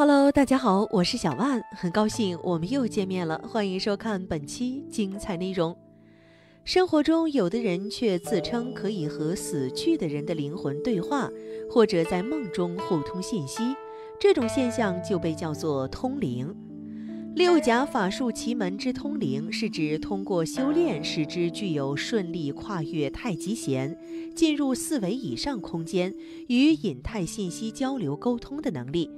Hello，大家好，我是小万，很高兴我们又见面了，欢迎收看本期精彩内容。生活中，有的人却自称可以和死去的人的灵魂对话，或者在梦中互通信息，这种现象就被叫做通灵。六甲法术奇门之通灵，是指通过修炼，使之具有顺利跨越太极弦，进入四维以上空间，与隐态信息交流沟通的能力。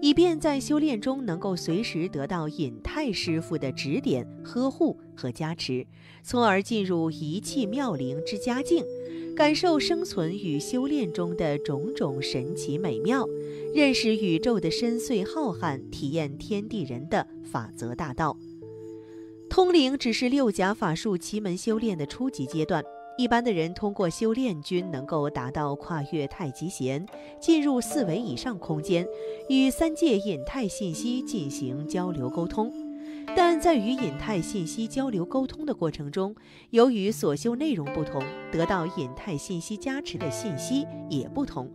以便在修炼中能够随时得到隐太师傅的指点、呵护和加持，从而进入一气妙灵之佳境，感受生存与修炼中的种种神奇美妙，认识宇宙的深邃浩瀚，体验天地人的法则大道。通灵只是六甲法术奇门修炼的初级阶段。一般的人通过修炼，均能够达到跨越太极弦，进入四维以上空间，与三界隐态信息进行交流沟通。但在与隐态信息交流沟通的过程中，由于所修内容不同，得到隐态信息加持的信息也不同，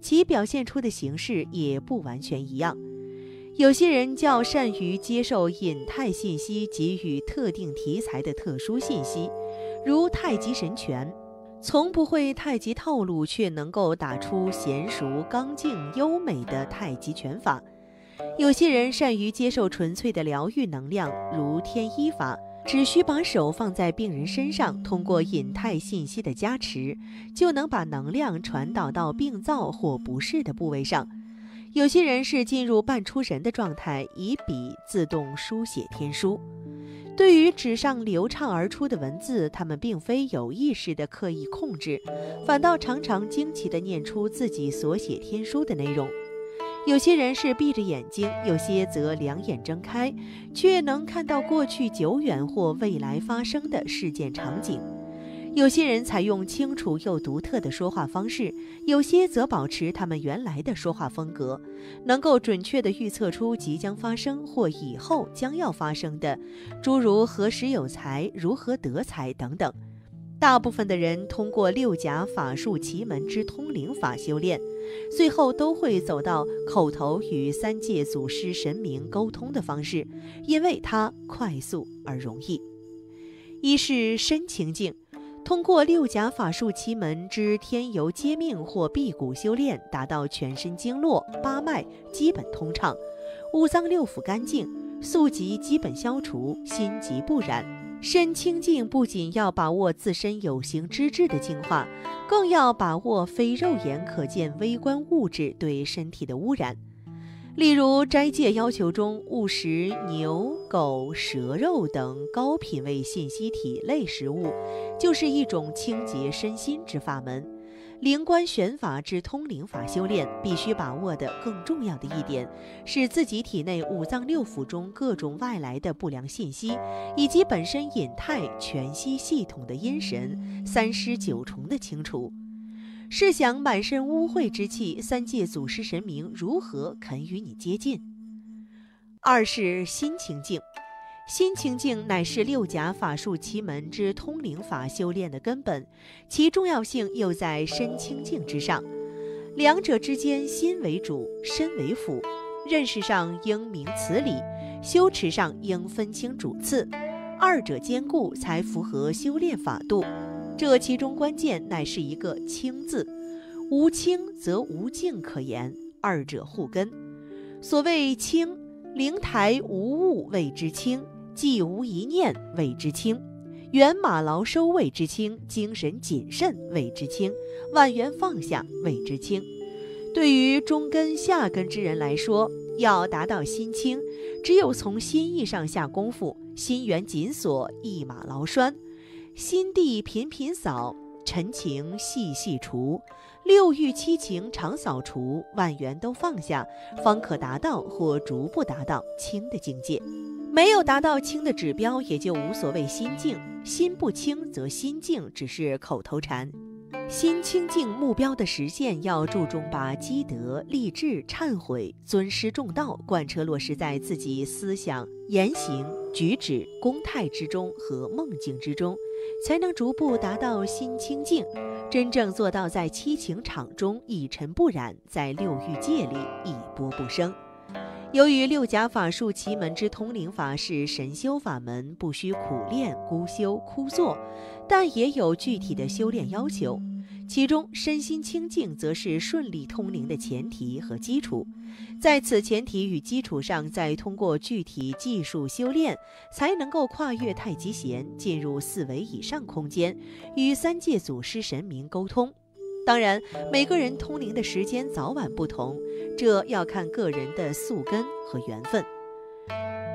其表现出的形式也不完全一样。有些人较善于接受隐态信息给予特定题材的特殊信息。如太极神拳，从不会太极套路，却能够打出娴熟、刚劲、优美的太极拳法。有些人善于接受纯粹的疗愈能量，如天医法，只需把手放在病人身上，通过引态信息的加持，就能把能量传导到病灶或不适的部位上。有些人是进入半出神的状态，以笔自动书写天书。对于纸上流畅而出的文字，他们并非有意识的刻意控制，反倒常常惊奇地念出自己所写天书的内容。有些人是闭着眼睛，有些则两眼睁开，却能看到过去久远或未来发生的事件场景。有些人采用清楚又独特的说话方式，有些则保持他们原来的说话风格，能够准确地预测出即将发生或以后将要发生的，诸如何时有财、如何得财等等。大部分的人通过六甲法术奇门之通灵法修炼，最后都会走到口头与三界祖师神明沟通的方式，因为它快速而容易。一是深情境。通过六甲法术奇门之天游接命或辟谷修炼，达到全身经络八脉基本通畅，五脏六腑干净，宿疾基本消除，心疾不染。身清净不仅要把握自身有形之质的净化，更要把握非肉眼可见微观物质对身体的污染。例如斋戒要求中，勿食牛、狗、蛇肉等高品位信息体类食物，就是一种清洁身心之法门。灵官玄法之通灵法修炼，必须把握的更重要的一点，是自己体内五脏六腑中各种外来的不良信息，以及本身隐态全息系统的阴神三尸九重的清除。试想满身污秽之气，三界祖师神明如何肯与你接近？二是心清净，心清净乃是六甲法术奇门之通灵法修炼的根本，其重要性又在身清净之上。两者之间，心为主，身为辅。认识上应明此理，修持上应分清主次，二者兼顾，才符合修炼法度。这其中关键乃是一个“清”字，无清则无净可言，二者互根。所谓清，灵台无物谓之清，既无一念谓之清，圆马劳收谓之清，精神谨慎谓之清，万缘放下谓之清。对于中根下根之人来说，要达到心清，只有从心意上下功夫，心源紧锁，一马劳栓。心地频频扫，尘情细细除，六欲七情常扫除，万缘都放下，方可达到或逐步达到清的境界。没有达到清的指标，也就无所谓心静。心不清则心静，只是口头禅。心清净目标的实现，要注重把积德、励志、忏悔、尊师重道贯彻落实在自己思想、言行、举止、公态之中和梦境之中。才能逐步达到心清净，真正做到在七情场中一尘不染，在六欲界里一波不生。由于六甲法术奇门之通灵法是神修法门，不需苦练、孤修、枯坐，但也有具体的修炼要求。其中，身心清净则是顺利通灵的前提和基础。在此前提与基础上，再通过具体技术修炼，才能够跨越太极弦，进入四维以上空间，与三界祖师神明沟通。当然，每个人通灵的时间早晚不同，这要看个人的宿根和缘分。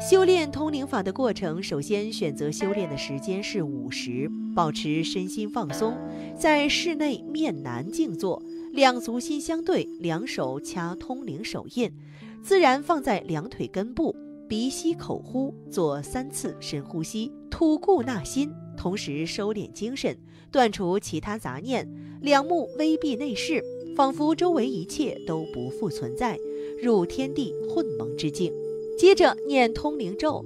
修炼通灵法的过程，首先选择修炼的时间是午时，保持身心放松，在室内面南静坐，两足心相对，两手掐通灵手印，自然放在两腿根部，鼻吸口呼，做三次深呼吸，吐故纳新，同时收敛精神，断除其他杂念。两目微闭内视，仿佛周围一切都不复存在，入天地混蒙之境。接着念通灵咒：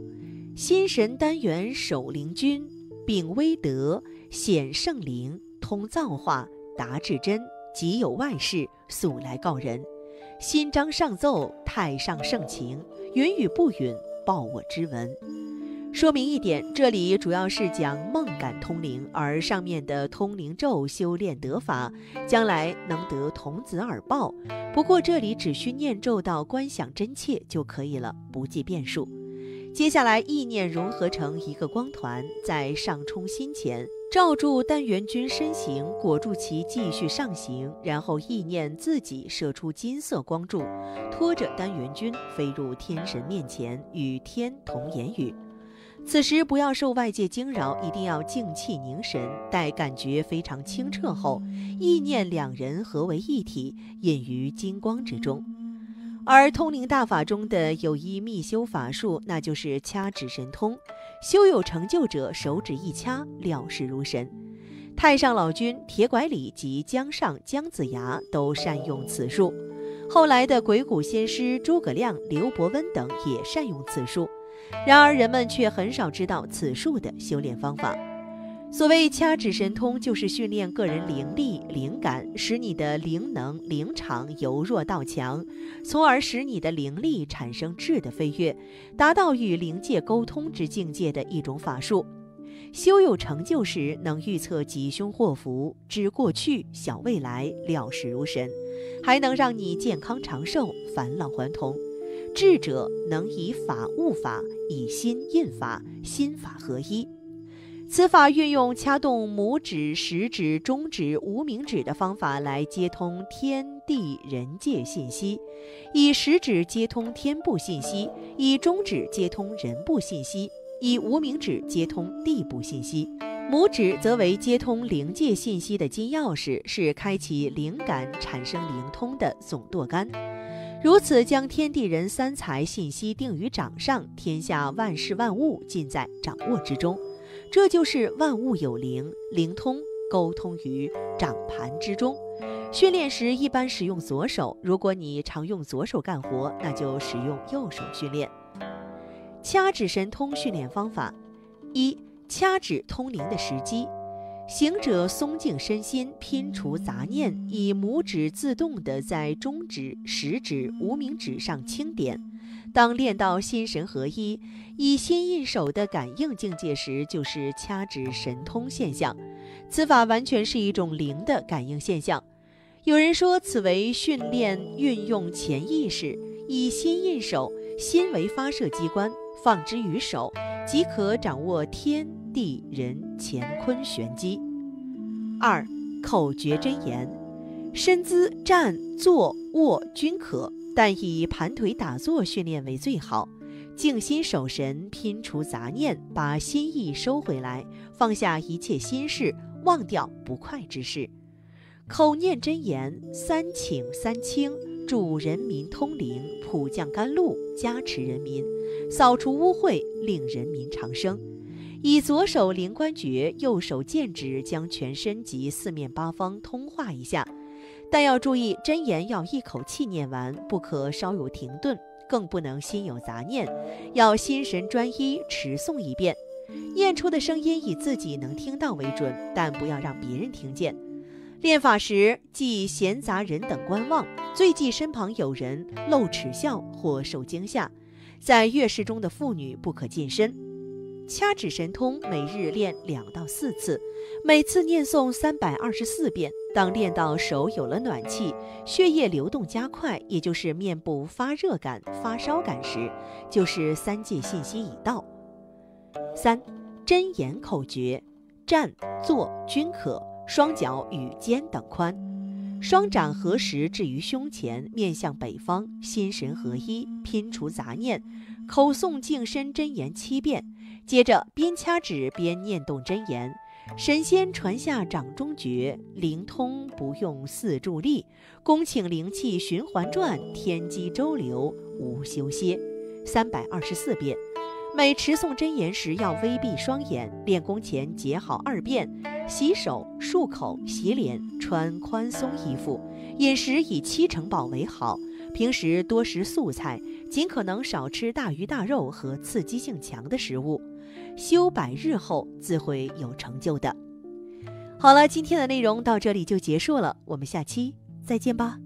心神丹元守灵君，秉威德显圣灵，通造化达至真，即有外事速来告人。心章上奏太上圣情，允与不允报我之闻。说明一点，这里主要是讲梦感通灵，而上面的通灵咒修炼得法，将来能得童子耳报。不过这里只需念咒到观想真切就可以了，不计变数。接下来意念融合成一个光团，在上冲心前罩住单元君身形，裹住其继续上行，然后意念自己射出金色光柱，拖着单元君飞入天神面前，与天同言语。此时不要受外界惊扰，一定要静气凝神，待感觉非常清澈后，意念两人合为一体，隐于金光之中。而通灵大法中的有一秘修法术，那就是掐指神通。修有成就者，手指一掐，了事如神。太上老君、铁拐李及姜尚、姜子牙都善用此术，后来的鬼谷先师诸葛亮、刘伯温等也善用此术。然而，人们却很少知道此术的修炼方法。所谓掐指神通，就是训练个人灵力、灵感，使你的灵能、灵场由弱到强，从而使你的灵力产生质的飞跃，达到与灵界沟通之境界的一种法术。修有成就时，能预测吉凶祸福，知过去、晓未来，料事如神，还能让你健康长寿、返老还童。智者能以法悟法，以心印法，心法合一。此法运用掐动拇指、食指、中指、无名指的方法来接通天地人界信息，以食指接通天部信息，以中指接通人部信息，以无名指接通地部信息。拇指则为接通灵界信息的金钥匙，是开启灵感、产生灵通的总舵杆。如此将天地人三才信息定于掌上，天下万事万物尽在掌握之中，这就是万物有灵，灵通沟通于掌盘之中。训练时一般使用左手，如果你常用左手干活，那就使用右手训练。掐指神通训练方法：一、掐指通灵的时机。行者松静身心，拼除杂念，以拇指自动地在中指、食指、无名指上轻点。当练到心神合一，以心印手的感应境界时，就是掐指神通现象。此法完全是一种灵的感应现象。有人说，此为训练运用潜意识，以心印手，心为发射机关，放之于手，即可掌握天。地人乾坤玄机。二口诀真言：身姿站、坐、卧均可，但以盘腿打坐训练为最好。静心守神，拼除杂念，把心意收回来，放下一切心事，忘掉不快之事。口念真言：三请三清，助人民通灵，普降甘露，加持人民，扫除污秽，令人民长生。以左手灵官诀，右手剑指，将全身及四面八方通化一下。但要注意，真言要一口气念完，不可稍有停顿，更不能心有杂念，要心神专一持诵一遍。念出的声音以自己能听到为准，但不要让别人听见。练法时忌闲杂人等观望，最忌身旁有人露齿笑或受惊吓。在月事中的妇女不可近身。掐指神通每日练两到四次，每次念诵三百二十四遍。当练到手有了暖气，血液流动加快，也就是面部发热感、发烧感时，就是三界信息已到。三真言口诀：站、坐均可，双脚与肩等宽，双掌合十置于胸前，面向北方，心神合一，拼除杂念，口诵净身真言七遍，接着边掐指边念动真言。神仙传下掌中诀，灵通不用四助力，恭请灵气循环转，天机周流无休歇，三百二十四遍。每持诵真言时，要微闭双眼。练功前结好二遍，洗手、漱口、洗脸，穿宽松衣服。饮食以七成饱为好，平时多食素菜，尽可能少吃大鱼大肉和刺激性强的食物。修百日后，自会有成就的。好了，今天的内容到这里就结束了，我们下期再见吧。